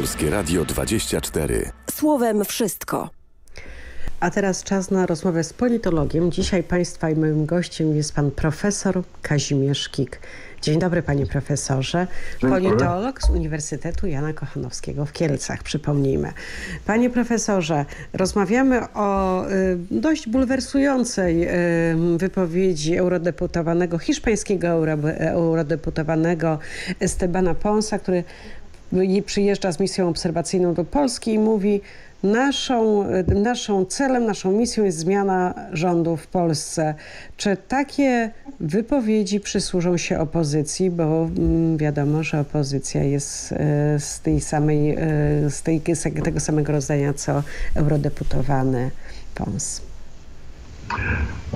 Polskie Radio 24. Słowem wszystko. A teraz czas na rozmowę z politologiem. Dzisiaj Państwa i moim gościem jest pan profesor Kazimierz Kik. Dzień dobry panie profesorze. Politolog z Uniwersytetu Jana Kochanowskiego w Kielcach, przypomnijmy. Panie profesorze, rozmawiamy o y, dość bulwersującej y, wypowiedzi eurodeputowanego, hiszpańskiego eurodeputowanego Estebana Ponsa, który przyjeżdża z misją obserwacyjną do Polski i mówi Naszą, naszą celem, naszą misją jest zmiana rządu w Polsce. Czy takie wypowiedzi przysłużą się opozycji, bo mm, wiadomo, że opozycja jest e, z tej samej, e, z tej, tego samego rodzaju co eurodeputowany Pons?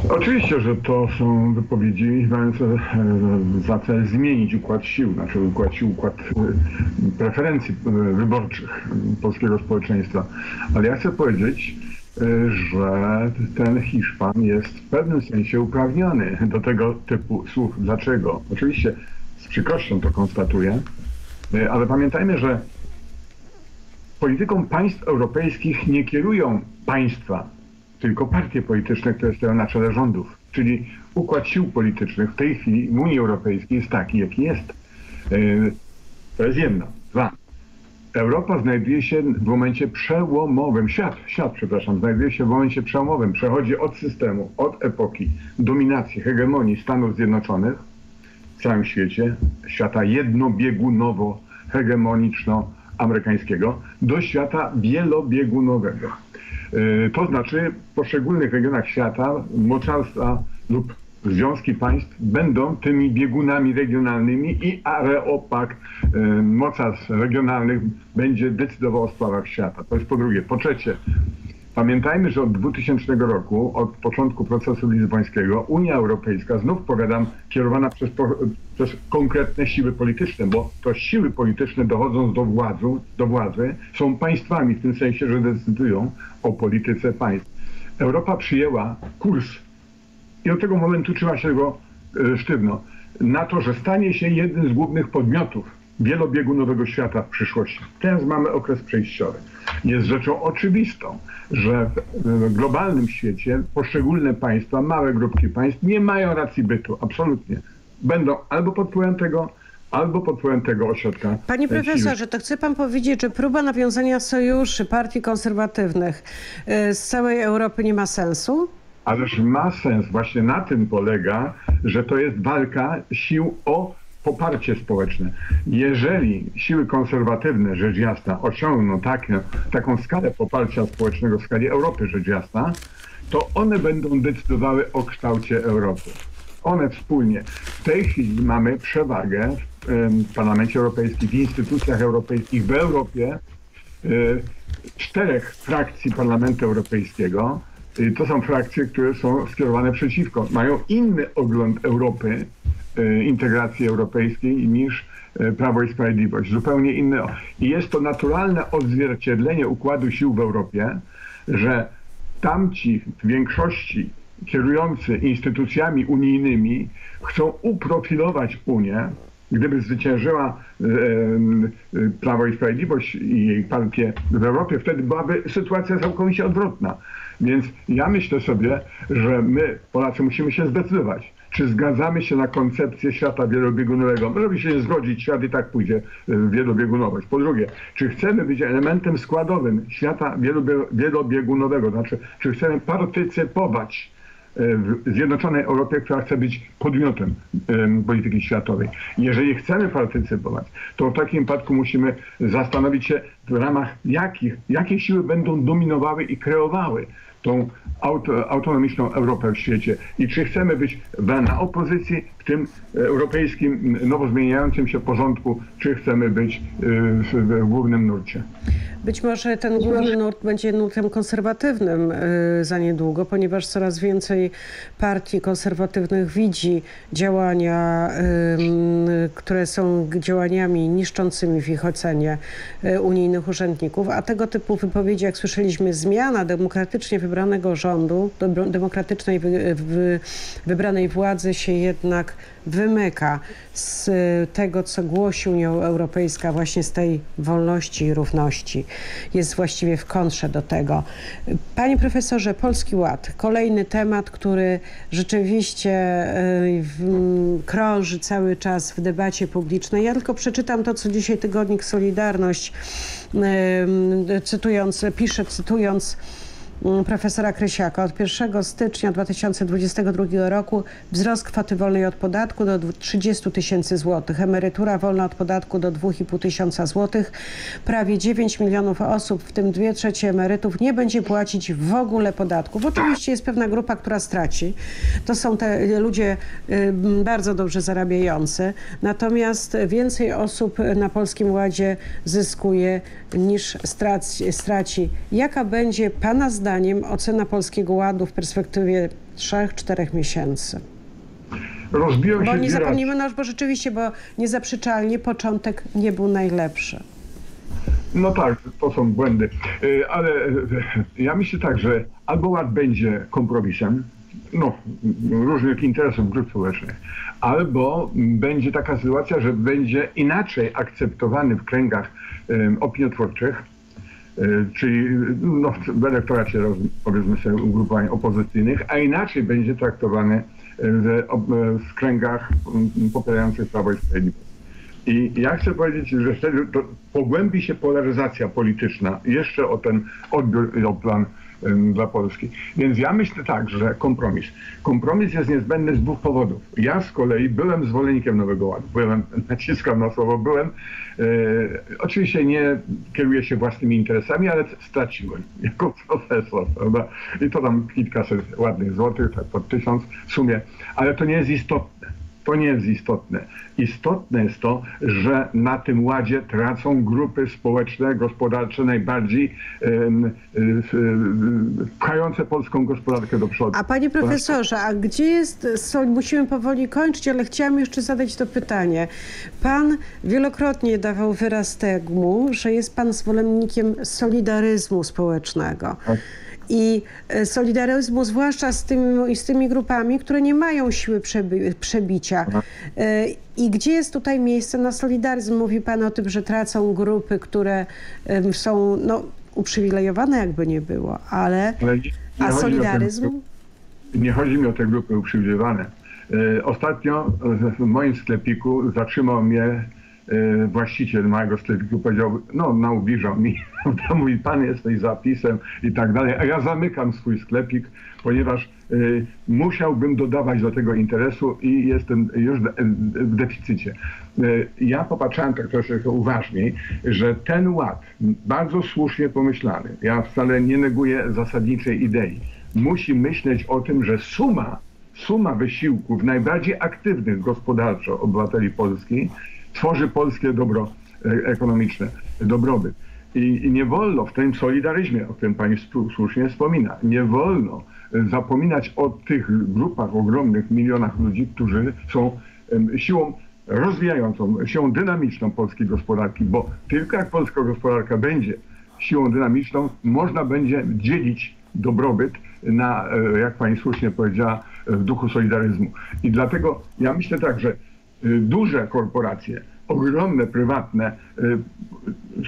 Oczywiście, że to są wypowiedzi mające e, za cel zmienić układ sił, znaczy układ sił, układ e, preferencji e, wyborczych polskiego społeczeństwa. Ale ja chcę powiedzieć, że ten Hiszpan jest w pewnym sensie uprawniony do tego typu słów. Dlaczego? Oczywiście z przykrością to konstatuję, ale pamiętajmy, że polityką państw europejskich nie kierują państwa, tylko partie polityczne, które stoją na czele rządów. Czyli układ sił politycznych w tej chwili w Unii Europejskiej jest taki, jaki jest. E, to jest jedno. Dwa. Europa znajduje się w momencie przełomowym, świat, świat, przepraszam, znajduje się w momencie przełomowym. Przechodzi od systemu, od epoki dominacji, hegemonii Stanów Zjednoczonych w całym świecie, świata jednobiegunowo-hegemoniczno-amerykańskiego, do świata wielobiegunowego. Y, to znaczy w poszczególnych regionach świata mocarstwa lub związki państw będą tymi biegunami regionalnymi i areopag y, mocarstw regionalnych będzie decydował o sprawach świata. To jest po drugie. Po trzecie, Pamiętajmy, że od 2000 roku, od początku procesu lizbońskiego, Unia Europejska, znów powiadam, kierowana przez, przez konkretne siły polityczne, bo to siły polityczne dochodząc do władzy, do władzy są państwami w tym sensie, że decydują o polityce państw. Europa przyjęła kurs i od tego momentu trzyma się go e, sztywno, na to, że stanie się jednym z głównych podmiotów wielobiegunowego świata w przyszłości. Teraz mamy okres przejściowy. Jest rzeczą oczywistą, że w globalnym świecie poszczególne państwa, małe grupki państw nie mają racji bytu, absolutnie. Będą albo pod wpływem tego, albo pod wpływem tego ośrodka. Panie profesorze, to chce pan powiedzieć, że próba nawiązania sojuszy partii konserwatywnych y, z całej Europy nie ma sensu? Ależ ma sens. Właśnie na tym polega, że to jest walka sił o poparcie społeczne. Jeżeli siły konserwatywne, rzecz jasna, osiągną taką skalę poparcia społecznego w skali Europy, rzecz jasna, to one będą decydowały o kształcie Europy. One wspólnie. W tej chwili mamy przewagę w Parlamencie Europejskim, w instytucjach europejskich, w Europie y, czterech frakcji Parlamentu Europejskiego. To są frakcje, które są skierowane przeciwko. Mają inny ogląd Europy E, integracji europejskiej niż e, Prawo i Sprawiedliwość. Zupełnie inne. I jest to naturalne odzwierciedlenie układu sił w Europie, że tamci w większości kierujący instytucjami unijnymi chcą uprofilować Unię. Gdyby zwyciężyła e, Prawo i Sprawiedliwość i jej partie w Europie, wtedy byłaby sytuacja całkowicie odwrotna. Więc ja myślę sobie, że my, Polacy, musimy się zdecydować czy zgadzamy się na koncepcję świata wielobiegunowego? Możemy się nie zgodzić, świat i tak pójdzie w wielobiegunowość. Po drugie, czy chcemy być elementem składowym świata wielobiegunowego? Znaczy, czy chcemy partycypować e, w Zjednoczonej Europie, która chce być podmiotem polityki światowej. Jeżeli chcemy partycypować, to w takim wypadku musimy zastanowić się w ramach jakich, jakie siły będą dominowały i kreowały tą auto, autonomiczną Europę w świecie. I czy chcemy być na opozycji w tym europejskim, nowo zmieniającym się porządku, czy chcemy być y, w głównym nurcie. Być może ten główny nurt będzie nurtem konserwatywnym y, za niedługo, ponieważ coraz więcej partii konserwatywnych widzi działania, które są działaniami niszczącymi w ich ocenie unijnych urzędników, a tego typu wypowiedzi, jak słyszeliśmy, zmiana demokratycznie wybranego rządu, demokratycznej wybranej władzy się jednak wymyka z tego, co głosi Unia Europejska, właśnie z tej wolności i równości. Jest właściwie w kontrze do tego. Panie profesorze, Polski Ład, kolejny temat, który rzeczywiście krąży cały czas w debacie publicznej. Ja tylko przeczytam to, co dzisiaj tygodnik Solidarność, cytując, pisze, cytując Mm, profesora Krysiaka. Od 1 stycznia 2022 roku wzrost kwoty wolnej od podatku do 30 tysięcy złotych. Emerytura wolna od podatku do 2,5 tysiąca złotych. Prawie 9 milionów osób, w tym 2 trzecie emerytów, nie będzie płacić w ogóle podatków. Oczywiście jest pewna grupa, która straci. To są te ludzie y, bardzo dobrze zarabiający. Natomiast więcej osób na Polskim Ładzie zyskuje niż straci. Jaka będzie Pana zdanie zdaniem ocena Polskiego Ładu w perspektywie 3-4 miesięcy? Rozbiją się bo nie zapomnijmy, no, bo rzeczywiście, bo niezaprzeczalnie początek nie był najlepszy. No tak, to są błędy. Y, ale y, ja myślę tak, że albo ład będzie kompromisem, no, różnych interesów grup społecznych, albo będzie taka sytuacja, że będzie inaczej akceptowany w kręgach um, opiniotwórczych, czyli no, w elektoracie powiedzmy sobie ugrupowań opozycyjnych, a inaczej będzie traktowany w, w kręgach popierających Prawo i Sprawiedliwość. I ja chcę powiedzieć, że wtedy pogłębi się polaryzacja polityczna jeszcze o ten odbiór i o plan dla Polski. Więc ja myślę tak, że kompromis. Kompromis jest niezbędny z dwóch powodów. Ja z kolei byłem zwolennikiem Nowego Ładu. Byłem, naciskam na słowo, byłem. E, oczywiście nie kieruję się własnymi interesami, ale straciłem jako profesor, prawda? I to tam kilkaset ładnych złotych, tak pod tysiąc w sumie, ale to nie jest istotne. To nie jest istotne. Istotne jest to, że na tym ładzie tracą grupy społeczne, gospodarcze najbardziej um, pchające polską gospodarkę do przodu. A panie profesorze, a gdzie jest, musimy powoli kończyć, ale chciałam jeszcze zadać to pytanie. Pan wielokrotnie dawał wyraz temu, że jest pan zwolennikiem solidaryzmu społecznego. Tak i e, solidaryzmu, zwłaszcza z tymi, z tymi grupami, które nie mają siły przebi przebicia. E, I gdzie jest tutaj miejsce na solidaryzm? Mówi Pan o tym, że tracą grupy, które są no, uprzywilejowane, jakby nie było, ale, ale nie, a solidaryzm? nie chodzi mi o te grupy uprzywilejowane. E, ostatnio w moim sklepiku zatrzymał mnie właściciel małego sklepiku powiedział, no naubliżał mi, mówi pan jesteś zapisem i tak dalej, a ja zamykam swój sklepik, ponieważ y, musiałbym dodawać do tego interesu i jestem już w deficycie. Y, ja popatrzałem tak troszeczkę uważniej, że ten ład, bardzo słusznie pomyślany, ja wcale nie neguję zasadniczej idei, musi myśleć o tym, że suma suma wysiłków najbardziej aktywnych gospodarczo obywateli Polski tworzy polskie dobro e, ekonomiczne, dobrobyt. I, I, nie wolno w tym solidaryzmie, o którym pani słusznie wspomina, nie wolno e, zapominać o tych grupach, ogromnych milionach ludzi, którzy są siłą rozwijającą, siłą dynamiczną polskiej gospodarki, bo tylko jak polska gospodarka będzie siłą dynamiczną, można będzie dzielić dobrobyt na, e, jak pani słusznie powiedziała, w duchu solidaryzmu. I dlatego ja myślę tak, że duże korporacje, ogromne prywatne, y,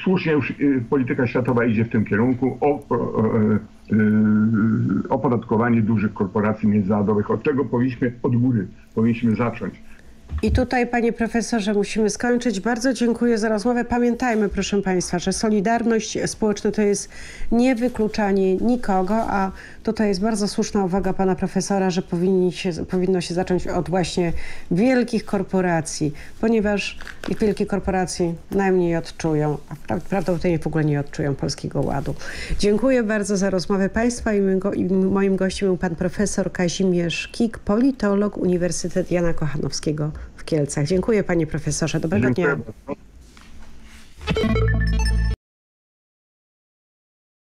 słusznie już y, polityka światowa idzie w tym kierunku, opodatkowanie dużych korporacji międzynarodowych. Od tego powinniśmy od góry, powinniśmy zacząć. I tutaj, panie profesorze, musimy skończyć. Bardzo dziękuję za rozmowę. Pamiętajmy, proszę państwa, że solidarność społeczna to jest niewykluczanie nikogo, a tutaj jest bardzo słuszna uwaga pana profesora, że się, powinno się zacząć od właśnie wielkich korporacji, ponieważ ich wielkie korporacje najmniej odczują, a prawdopodobnie w ogóle nie odczują Polskiego Ładu. Dziękuję bardzo za rozmowę państwa i, i moim gościem był pan profesor Kazimierz Kik, politolog Uniwersytet Jana Kochanowskiego w Kielcach. Dziękuję panie profesorze. Dobrego Dziękuję dnia. Bardzo.